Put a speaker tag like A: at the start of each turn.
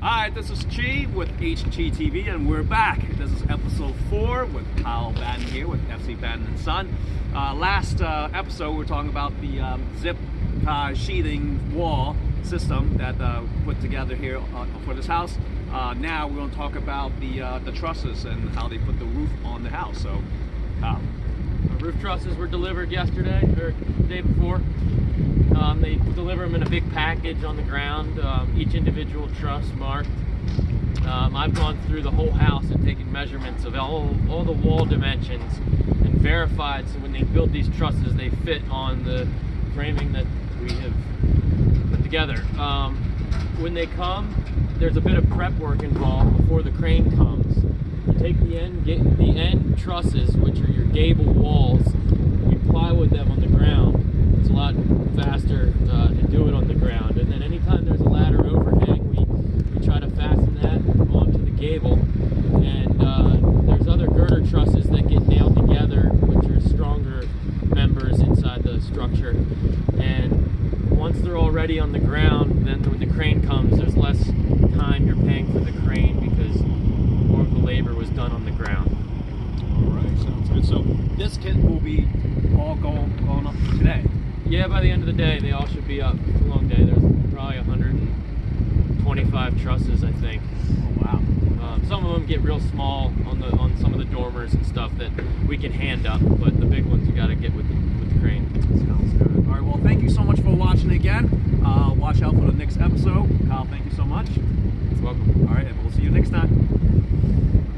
A: Hi, this is Chi with HChiTV, and we're back. This is episode four with Kyle Batton here with FC Batton and Son. Uh, last uh, episode, we are talking about the um, zip tie sheathing wall system that uh, put together here uh, for this house. Uh, now we're going to talk about the uh, the trusses and how they put the roof on the house. So, Kyle.
B: Roof trusses were delivered yesterday or the day before. Um, they deliver them in a big package on the ground, um, each individual truss marked. Um, I've gone through the whole house and taken measurements of all, all the wall dimensions and verified so when they build these trusses, they fit on the framing that we have put together. Um, when they come, there's a bit of prep work involved before the crane comes. You take the end, get the end trusses, which are gable walls, you plywood them on the ground. It's a lot faster uh, to do it on the ground. And then anytime there's a ladder overhang, we, we try to fasten that onto the gable. And uh, there's other girder trusses that get nailed together, which are stronger members inside the structure. And once they're already on the ground, then when the crane comes, there's less time you're paying for the crane because more of the labor was done on the ground.
A: Sounds good. So this kit will be all going going up today.
B: Yeah, by the end of the day, they all should be up. It's a long day. There's probably 125 trusses, I think.
A: Oh wow.
B: Um, some of them get real small on the on some of the dormers and stuff that we can hand up, but the big ones you got to get with the, with the crane.
A: Sounds good. All right. Well, thank you so much for watching again. Uh, watch out for the next episode. Kyle, thank you so much.
B: It's welcome.
A: All right, and we'll see you next time.